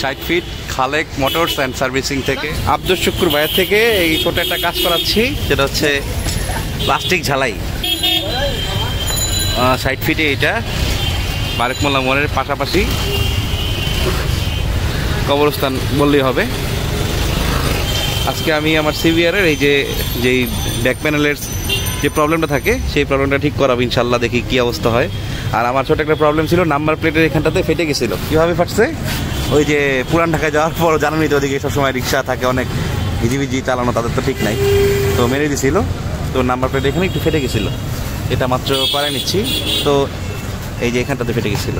ষাট feet Khalek motors and servicing থেকে। আব্দুল শুক্র ভাইয়ের থেকে এই ছোট একটা কাজ করাচ্ছি, যেটা হচ্ছে প্লাস্টিক ঝালাই। ষাট ফিটে এটা বারেকমোল্লা মোড়ের পাশাপাশি। কবরস্থান বললেই হবে। আজকে আমি আমার সিভিয়ারের এই যে, যেই ব্যাক প্যানেলের যে প্রবলেমটা থাকে, সেই প্রবলেমটা ঠিক করাবো ইনশাল্লাহ দেখি কি অবস্থা হয়। আর আমার ছোট একটা প্রবলেম ছিল নাম্বার প্লেটের এখানটাতে ফেটে গেছিল। কীভাবে ফাটছে? ওই যে পুরান ঢাকায় যাওয়ার পর জানেনই তো ওদিকে সবসময় রিক্সা থাকে অনেক হিজিবিজি চালানো তাদের তো ঠিক নাই। তো মেরে দিছিল তো নাম্বার প্লেট এখানে একটু ফেটে গেছিল। এটা মাত্র করাই নিচ্ছি তো এই যে এখানটাতে ফেটে গেছিল।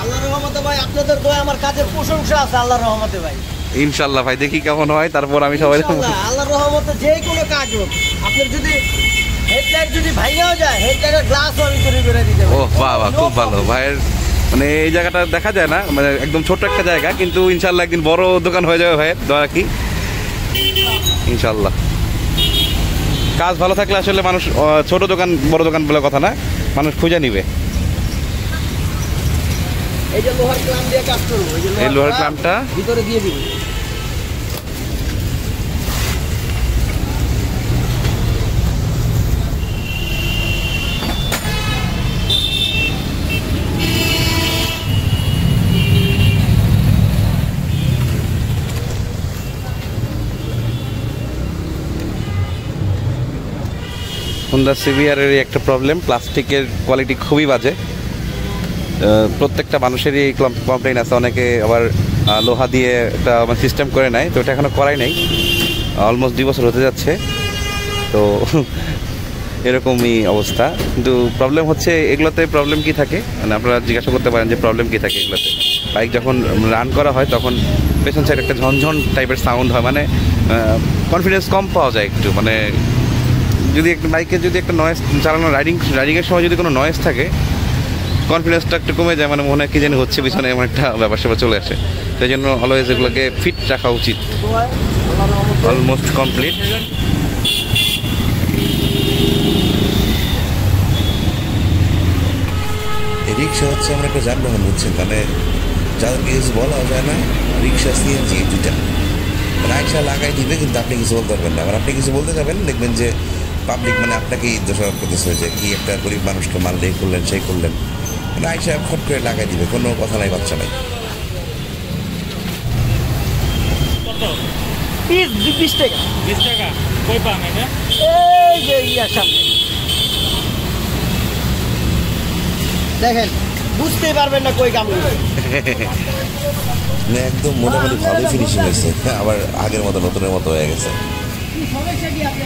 আল্লাহর ভাই আপনাদের দোয়া আমার কাজের প্রশংসা আছে আল্লাহর রহমতে ভাই। ইনশাল্লাহ ভাই দেখি কেমন হয় তারপর আমি সবাই আল্লাহর রহমতে যে কোনো কাজ হোক আপনার যদি হেডলাইট যদি ভাঙাও যায় হেডলাইটের গ্লাসও আমি তৈরি করে দিতে ও বাহ খুব ভালো। ভাইয়ের মানে এই জায়গাটা দেখা যায় না মানে একদম ছোট একটা জায়গা কিন্তু ইনশাল্লাহ একদিন বড় দোকান হয়ে যাবে ভাইয়ের দয়া কি ইনশাল্লাহ কাজ ভালো থাকলে আসলে মানুষ ছোট দোকান বড় দোকান বলে কথা না মানুষ খুঁজে নিবে। এই যে লোহার ক্লাম দিয়ে কাজ করব এই লোহার ক্লামটা ভিতরে দিয়ে দিব। হুন্ডা সিভিআরের একটা প্রবলেম প্লাস্টিকের কোয়ালিটি খুবই বাজে। প্রত্যেকটা মানুষেরই কমপ্লেন আছে, অনেকে আবার লোহা দিয়ে একটা সিস্টেম করে নেয়, তো এটা এখনও করাই নাই। অলমোস্ট দুই বছর হতে যাচ্ছে, তো এরকমই অবস্থা। কিন্তু প্রবলেম হচ্ছে, এগুলোতে প্রবলেম কি থাকে? মানে আপনারা জিজ্ঞাসা করতে পারেন যে প্রবলেম কি থাকে এগুলোতে। বাইক যখন রান করা হয়, তখন পেছন সাইড একটা ঝনঝন টাইপের সাউন্ড হয় মানে কনফিডেন্স কম পাওয়া যায় একটু মানে যদি একটা বাইকে যদি একটা নয়েজ চালানো রাইডিং রাইডিংয়ের সময় যদি কোনো নয়েজ থাকে কনফিডেন্সটা একটু কমে যায় মানে মনে হয় কি জানি হচ্ছে, পিছনে এমন একটা ব্যাপার স্যাপার চলে আসে। সেই জন্য অলওয়েজ এগুলোকে ফিট রাখা উচিত। অলমোস্ট কমপ্লিট রিক্সা হচ্ছে আমরা একটা যানবাহন, বুঝছেন? মানে যাদেরকে কিছু বলা যায় না রিক্সা সিএনজি দুটা রিক্সা লাগাই দিবে, কিন্তু আপনি কিছু বলতে পারবেন না। আবার আপনি কিছু বলতে যাবেন, দেখবেন যে পাবলিক মানে আপনাকেই দোষারোপ করতেছে যে কি একটা গরিব মানুষকে মারলে এই করলেন সেই করলেন। মানে আইসা ফট করে লাগাই দিবে কোনো কথা নাই বাচ্চা নাই। পিস বিশ টাকা। বিশ টাকা। কই পাম এটা? এই যে ইয়ার সামনে। দেখেন বুঝতেই পারবেন না কই কামড় মানে একদম মোটামুটি ভালোই ফিনিশিং হয়েছে। আবার আগের মতো নতুনের মতো হয়ে গেছে। সমস্যা কি আপনি